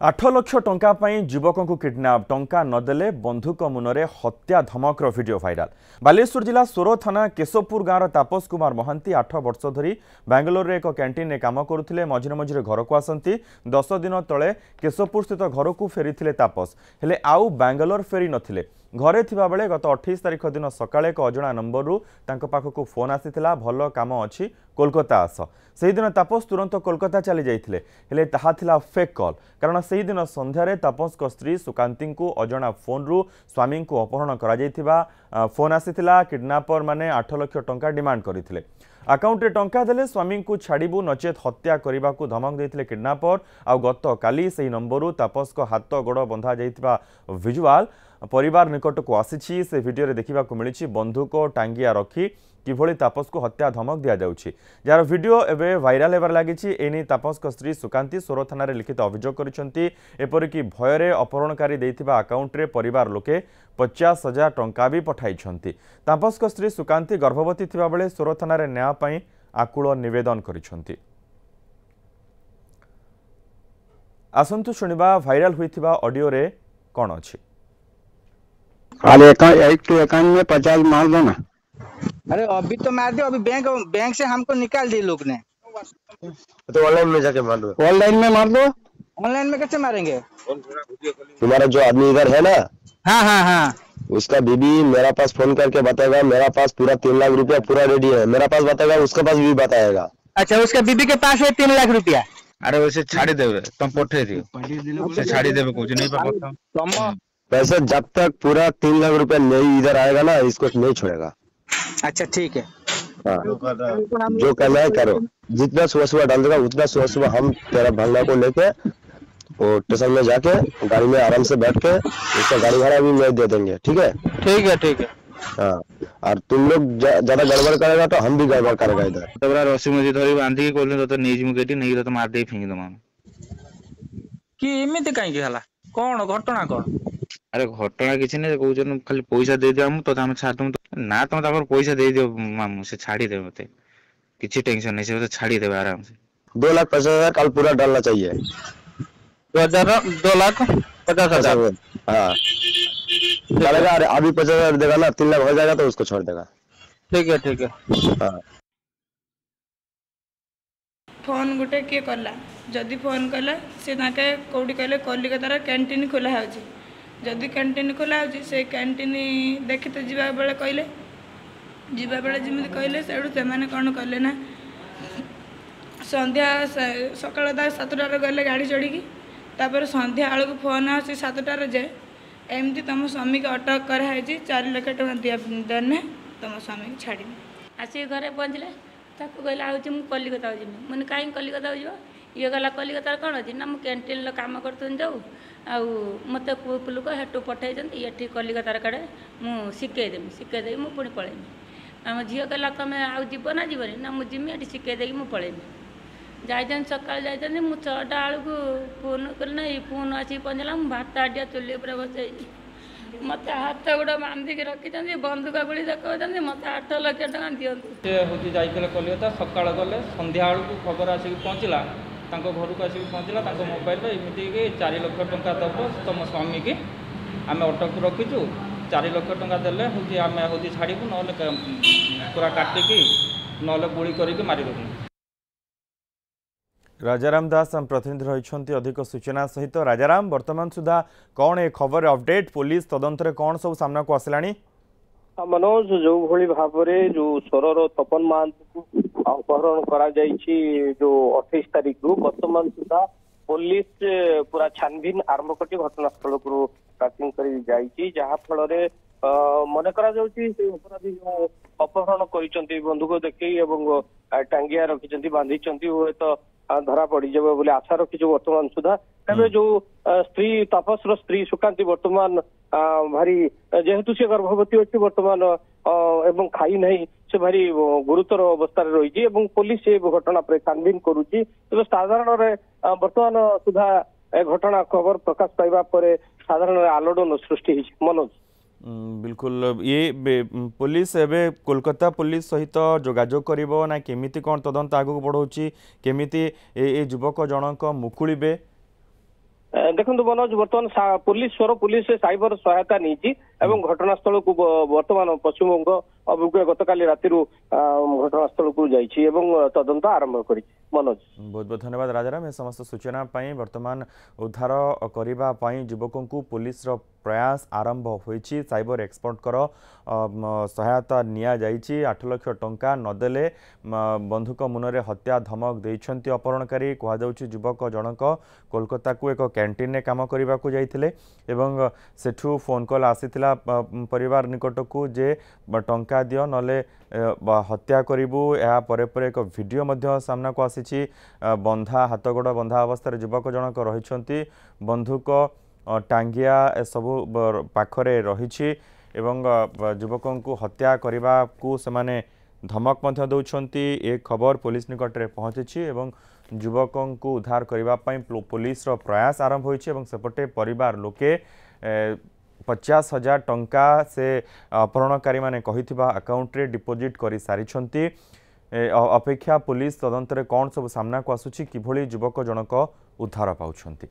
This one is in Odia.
ଆଠ ଲକ୍ଷ ଟଙ୍କା ପାଇଁ ଯୁବକଙ୍କୁ କିଡନାପ୍ ଟଙ୍କା ନଦେଲେ ବନ୍ଧୁକ ମୁନରେ ହତ୍ୟା ଧମକର ଭିଡିଓ ଭାଇରାଲ। ବାଲେଶ୍ୱର ଜିଲ୍ଲା ସୋର ଥାନା କେଶବପୁର ଗାଁର ତାପସ କୁମାର ମହାନ୍ତି ଆଠ ବର୍ଷ ଧରି ବାଙ୍ଗାଲୋରରେ ଏକ କ୍ୟାଣ୍ଟିନ୍ରେ କାମ କରୁଥିଲେ। ମଝିରେ ମଝିରେ ଘରକୁ ଆସନ୍ତି। ଦଶ ଦିନ ତଳେ କେଶବପୁର ସ୍ଥିତ ଘରକୁ ଫେରିଥିଲେ ତାପସ। ହେଲେ ଆଉ ବାଙ୍ଗାଲୋର ଫେରି ନଥିଲେ। ଘରେ ଥିବାବେଳେ ଗତ ଅଠେଇଶ ତାରିଖ ଦିନ ସକାଳେ ଏକ ଅଜଣା ନମ୍ବରରୁ ତାଙ୍କ ପାଖକୁ ଫୋନ୍ ଆସିଥିଲା ଭଲ କାମ ଅଛି କୋଲକାତା ଆସ। ସେହିଦିନ ତାପସ ତୁରନ୍ତ କୋଲକାତା ଚାଲି ଯାଇଥିଲେ। ହେଲେ ତାହା ଥିଲା ଫେକ୍ କଲ୍ କାରଣ ସେହିଦିନ ସନ୍ଧ୍ୟାରେ ତାପସଙ୍କ ସ୍ତ୍ରୀ ସୁକାନ୍ତିଙ୍କୁ ଅଜଣା ଫୋନ୍ରୁ ସ୍ୱାମୀଙ୍କୁ ଅପହରଣ କରାଯାଇଥିବା ଫୋନ୍ ଆସିଥିଲା। କିଡନାପର ମାନେ ଆଠ ଲକ୍ଷ ଟଙ୍କା ଡିମାଣ୍ଡ କରିଥିଲେ। ଆକାଉଣ୍ଟରେ ଟଙ୍କା ଦେଲେ ସ୍ୱାମୀଙ୍କୁ ଛାଡ଼ିବୁ ନଚେତ ହତ୍ୟା କରିବାକୁ ଧମକ ଦେଇଥିଲେ କିଡନାପର ଆଉ ଗତକାଲି ସେହି ନମ୍ବରରୁ ତାପସଙ୍କ ହାତ ଗୋଡ଼ ବନ୍ଧା ଯାଇଥିବା ଭିଜୁଆଲ ପରିବାର ନିକଟକୁ ଆସିଛି ସେ ଭିଡ଼ିଓରେ ଦେଖିବାକୁ ମିଳିଛି ବନ୍ଧୁକ ଟାଙ୍ଗିଆ ରଖି କିଭଳି ତାପସକୁ ହତ୍ୟା ଧମକ ଦିଆଯାଉଛି। ଯାହାର ଭିଡ଼ିଓ ଏବେ ଭାଇରାଲ ହେବାରେ ଲାଗିଛି ଏନେଇ ତାପସଙ୍କ ସ୍ତ୍ରୀ ସୁକାନ୍ତି ସୋର ଥାନାରେ ଲିଖିତ ଅଭିଯୋଗ କରିଛନ୍ତି। ଏପରିକି ଭୟରେ ଅପହରଣକାରୀ ଦେଇଥିବା ଆକାଉଣ୍ଟରେ ପରିବାର ଲୋକେ ପଚାଶ ହଜାର ଟଙ୍କା ବି ପଠାଇଛନ୍ତି। ତାପସଙ୍କ ସ୍ତ୍ରୀ ସୁକାନ୍ତି ଗର୍ଭବତୀ ଥିବାବେଳେ ସୋର ଥାନାରେ ନ୍ୟାୟ ପାଇଁ ଆକୁଳ ନିବେଦନ କରିଛନ୍ତି। ଆସନ୍ତୁ ଶୁଣିବା ଭାଇରାଲ ହୋଇଥିବା ଅଡିଓରେ କ'ଣ ଅଛି। खाली एक एक तो अकाउंट में पचास मार दो ना। अरे अभी तो मार दे अभी बैंक बैंक से हमको निकाल दिए लोग ने। तो ऑनलाइन में जाके मार दो। ऑनलाइन में मार दो। ऑनलाइन में कैसे मारेंगे? तुम्हारा जो आदमी इधर है ना हाँ हाँ हाँ। उसका बीबी मेरा पास फ़ोन करके बताएगा मेरा पास पूरा तीन लाख रुपया पूरा रेडी है। मेरा पास बताएगा उसके पास भी बताएगा। अच्छा उसका बीबी के पास है तीन लाख रुपया? अरे वैसे छाड़ी देवे तुम पठे दियो छाड़ी देवे कुछ नहीं तो पकड़ता पैसे जब तक पूरा तीन लाख रुपए नहीं इधर आएगा ना इसको नहीं छोड़ेगा। अच्छा ठीक है। हाँ। जो करना है करो। जितना सुबह सुबह डाल देगा उतना सुबह सुबह हम तेरा भंगा को लेके और स्टेशन में जाके गाड़ी में आराम से बैठ के उसका गाड़ी भाड़ा भी मैं दे देंगे ठीक है? ठीक है ठीक है। हाँ। और तुम लोग ज़्यादा गड़बड़ करेगा तो हम भी गड़बड़ करेगा इधर। तो तबरा रस्सी मुझे थोड़ी बांधी की कोल तो नीज मुकेटी नहीं तो, तो मार दे फेंगे दमा कि एमती कहीं की हला? कौन? घटना कौन? ଆରେ ଘଟଣା କିଛି ନାହିଁ ସେ କହୁଛନ୍ତି ଖାଲି ପଇସା ଦେଇଦିଅ ଆମକୁ ତତେ ଆମେ ଛାଡିଦବୁ ନା ତମେ ତାଙ୍କର ପଇସା ଦେଇଦିଅ ମାମୁଁ ସେ ଛାଡିଦେବେ ମତେ କିଛି ଟେନସନ ନାହିଁ ସେ ମତେ ଛାଡିଦେବେ ଆରାମସେ दो लाख पचास हजार कल पूरा डालना चाहिए दो हजार दो लाख पचास पचास हजार हजार हाँ डालेगा अरे अभी पचास हजार देगा ना तीन लाख हो जाएगा तो उसको छोड़ देगा ठीक है ठीक है हाँ ଫୋନ୍ ଗୋଟେ କିଏ କଲା ଯଦି ଫୋନ୍ କଲା ସେ ତାଙ୍କେ କେଉଁଠି କହିଲେ କଲିକତାର କ୍ୟାଣ୍ଟିନ୍ ଖୋଲା ହେଉଛି ଯଦି କ୍ୟାଣ୍ଟିନ୍ ଖୋଲା ହେଉଛି ସେ କ୍ୟାଣ୍ଟିନ୍ ଦେଖିତେ ଯିବା ବେଳେ କହିଲେ। ଯିବା ବେଳେ ଯେମିତି କହିଲେ ସେଠୁ ସେମାନେ କ'ଣ କଲେ ନା ସନ୍ଧ୍ୟା ସକାଳ ତା ସାତଟାରେ ଗଲେ ଗାଡ଼ି ଚଢ଼ିକି। ତାପରେ ସନ୍ଧ୍ୟା ବେଳକୁ ଫୋନ୍ ଆସୁଛି ସାତଟାରେ ଯେ ଏମିତି ତୁମ ସ୍ୱାମୀକି ଅଟକ କରାହେଇଛି ଚାରି ଲକ୍ଷ ଟଙ୍କା ଦେନେ ତୁମ ସ୍ୱାମୀକି ଛାଡ଼ିବି। ଆସିକି ଘରେ ପହଞ୍ଚିଲେ ତାକୁ କହିଲା ହେଉଛି ମୁଁ କଲିକତାକୁ ଯିବି। ମୁଁ କହିଲି କାହିଁକି କଲିକତାକୁ ଯିବ? ଇଏ ଗଲା କଲିକତାରେ କ'ଣ ଅଛି ନା ମୁଁ କ୍ୟାଣ୍ଟିନ୍ରେ କାମ କରୁଥିଲି ଯୋଉ ଆଉ ମୋତେ ପୁଅ ଲୋକ ହେଠୁ ପଠେଇଛନ୍ତି ଏଠି କଲିକତାର କାଡ଼େ ମୁଁ ଶିଖେଇଦେବି ଶିଖେଇ ଦେଇକି ମୁଁ ପୁଣି ପଳେଇବି। ଆମ ଝିଅ କହିଲା ତୁମେ ଆଉ ଯିବ ନା ଯିବନି? ନା ମୁଁ ଯିମି ଏଠି ଶିଖେଇ ଦେଇକି ମୁଁ ପଳେଇବି। ଯାଇଛନ୍ତି ସକାଳେ ଯାଇଛନ୍ତି ମୁଁ ଛଅଟା ବେଳକୁ ଫୋନ୍ କଲି ନା ଏଇ ଫୋନ୍ ଆସିକି ପହଞ୍ଚିଲା ମୁଁ ଭାତ ଆଡ଼ିଆ ଚୁଲି ଉପରେ ବସେଇଛି। ମୋତେ ହାତ ଗୋଡ଼ ବାନ୍ଧିକି ରଖିଛନ୍ତି ବନ୍ଧୁକ ଗୁଳି ଦେଖାଉଛନ୍ତି ମୋତେ ଆଠ ଲକ୍ଷ ଟଙ୍କା ଦିଅନ୍ତୁ। ସେ ହେଉଛି ଯାଇଥିଲେ କଲିକତା ସକାଳ ଗଲେ ସନ୍ଧ୍ୟା ବେଳକୁ ଖବର ଆସିକି ପହଞ୍ଚିଲା। ତାଙ୍କ ଘରକୁ ଆସିକି ପହଞ୍ଚିଲା ତାଙ୍କ ମୋବାଇଲରେ ଏମିତିକି ଚାରି ଲକ୍ଷ ଟଙ୍କା ଦେବ ତମ ସ୍ୱାମୀକି। ଆମେ ଅଟକ ରଖିଛୁ ଚାରି ଲକ୍ଷ ଟଙ୍କା ଦେଲେ ହେଉଛି ଆମେ ହେଉଛି ଛାଡ଼ିବୁ ନହେଲେ କା- ପୁରା କାଟିକି ନହେଲେ ଗୁଳି କରିକି ମାରିଦେବୁ ରାଜାରାମ ଦାସ ଆମ ପ୍ରତିନିଧି ରହିଛନ୍ତି ଅଧିକ ସୂଚନା ସହିତ। ରାଜାରାମ ବର୍ତ୍ତମାନ ସୁଦ୍ଧା କ'ଣ ଏ ଖବର ଅପଡେଟ୍ ପୋଲିସ ତଦନ୍ତରେ କ'ଣ ସବୁ ସାମ୍ନାକୁ ଆସିଲାଣି? ମନୋଜ ଯୋଉଭଳି ଭାବରେ ଯୋଉ ସ୍ୱରର ତପନ ମହାନ୍ତଙ୍କୁ ଅପହରଣ କରାଯାଇଛି ଯୋଉ ଅଠେଇଶ ତାରିଖରୁ। ବର୍ତ୍ତମାନ ସୁଦ୍ଧା ପୋଲିସ ଏ, ପୁରା ଛାନଭିନ ଆରମ୍ଭ କରି ଘଟଣାସ୍ଥଳକୁ ଟ୍ରାକିଂ କରି ଯାଇଛି ଯାହା ଫଳରେ ଅ, ମନେ କରାଯାଉଛି ସେ ଅପରାଧୀ ଯୋଉ ଅପହରଣ କରିଛନ୍ତି ବନ୍ଧୁକ ଦେଖେଇ ଏବଂ ଆ, ଟାଙ୍ଗିଆ ରଖିଛନ୍ତି ବାନ୍ଧିଛନ୍ତି ହୁଏତ ଆ, ଧରା ପଡିଯିବ ବୋଲି ଆଶା ରଖିଛୁ ବର୍ତ୍ତମାନ ସୁଦ୍ଧା। ତେବେ ଯୋଉ ଆ, ସ୍ତ୍ରୀ ତାପସର ସ୍ତ୍ରୀ ସୁକାନ୍ତି ବର୍ତ୍ତମାନ ଆ, ଭାରି ଯେହେତୁ ସେ ଗର୍ଭବତୀ ଅଛି ବର୍ତ୍ତମାନ ଅ, ଏବଂ ଖାଇ ନାହିଁ ସେ ଭାରି ଅ, ଗୁରୁତର ଅବସ୍ଥାରେ ରହିଛି ଏବଂ ପୋଲିସ ଏ ଘଟଣା ଉପରେ ଛାନଭିନ କରୁଛି। ତେବେ ସାଧାରଣରେ ଆ, ବର୍ତ୍ତମାନ ସୁଦ୍ଧା ଏ ଘଟଣା ଖବର ପ୍ରକାଶ ପାଇବା ପରେ ସାଧାରଣରେ ଆଲୋଡ଼ନ ସୃଷ୍ଟି ହେଇଛି। ମନୋଜ। ଉଁ, ବିଲକୁଲ। ଇଏ ବେ- ଉଁ, ପୋଲିସ ଏବେ କୋଲକାତା ପୋଲିସ ସହିତ ଯୋଗାଯୋଗ କରିବ ନା କେମିତି କ'ଣ ତଦନ୍ତ ଆଗକୁ ବଢ଼ଉଛି? କେମିତି ଏ ଏ ଯୁବକ ଜଣଙ୍କ ମୁକୁଳିବେ ଏ, ଦେଖନ୍ତୁ ମନୋଜ ବର୍ତ୍ତମାନ ସା- ପୁଲିସ ସ୍ୱର ପୁଲିସ ସାଇବର ସହାୟତା ନେଇଛି। ଏବଂ ଘଟଣାସ୍ଥଳକୁ ବର୍ତ୍ତମାନ ପଶ୍ଚିମବଙ୍ଗ ଅଭିଜ୍ଞ ଗତକାଲି ରାତିରୁ ଘଟଣାସ୍ଥଳକୁ ଯାଇଛି ଏବଂ ତଦନ୍ତ ଆରମ୍ଭ କରିଛି। ମନୋଜ। ବହୁତ ବହୁତ ଧନ୍ୟବାଦ ରାଜାରାମ। ଏ ସମସ୍ତ ସୂଚନା ପାଇଁ ବର୍ତ୍ତମାନ ଉଦ୍ଧାର କରିବା ପାଇଁ ଯୁବକଙ୍କୁ ପୁଲିସର ପ୍ରୟାସ ଆରମ୍ଭ ହୋଇଛି। ସାଇବର ଏକ୍ସପର୍ଟଙ୍କର ସହାୟତା ନିଆଯାଇଛି। ଆଠ ଲକ୍ଷ ଟଙ୍କା ନଦେଲେ ବନ୍ଧୁକ ମୁନରେ ହତ୍ୟା ଧମକ ଦେଇଛନ୍ତି ଅପହରଣକାରୀ। କୁହାଯାଉଛି ଯୁବକ ଜଣକ କୋଲକାତାକୁ ଏକ କ୍ୟାଣ୍ଟିନ୍ରେ କାମ କରିବାକୁ ଯାଇଥିଲେ ଏବଂ ସେଠୁ ଫୋନ୍ କଲ୍ ଆସିଥିଲା ପରିବାର ନିକଟକୁ ଯେ ବ, ଟଙ୍କା ଦିଅ ନହେଲେ ଏ, ବ- ହତ୍ୟା କରିବୁ ଏହା ପରେ ପରେ ଏକ ଭିଡ଼ିଓ ମଧ୍ୟ ସାମ୍ନାକୁ ଆସିଛି। ଅ, ବନ୍ଧା ହାତଗୋଡ଼ ବନ୍ଧା ଅବସ୍ଥାରେ ଯୁବକ ଜଣକ ରହିଛନ୍ତି। ବନ୍ଧୁକ ଅ, ଟାଙ୍ଗିଆ ଏସବୁ ବ- ପାଖରେ ରହିଛି ଏବଂ ଅ, ବ- ଯୁବକଙ୍କୁ ହତ୍ୟା କରିବାକୁ ସେମାନେ ଧମକ ମଧ୍ୟ ଦେଉଛନ୍ତି। ଏ ଖବର ପୋଲିସ ନିକଟରେ ପହଞ୍ଚିଛି ଏବଂ ଯୁବକଙ୍କୁ ଉଦ୍ଧାର କରିବା ପାଇଁ ପୋ- ପୋଲିସର ପ୍ରୟାସ ଆରମ୍ଭ ହୋଇଛି ଏବଂ ସେପଟେ ପରିବାର ଲୋକେ ଏ, ପଚାଶ ହଜାର ଟଙ୍କା ସେ ଅପହରଣକାରୀମାନେ କହିଥିବା ଆକାଉଣ୍ଟରେ ଡିପୋଜିଟ୍ କରିସାରିଛନ୍ତି। ଅପେକ୍ଷା ପୋଲିସ ତଦନ୍ତରେ କ'ଣ ସବୁ ସାମ୍ନାକୁ ଆସୁଛି କିଭଳି ଯୁବକ ଜଣକ ଉଦ୍ଧାର ପାଉଛନ୍ତି?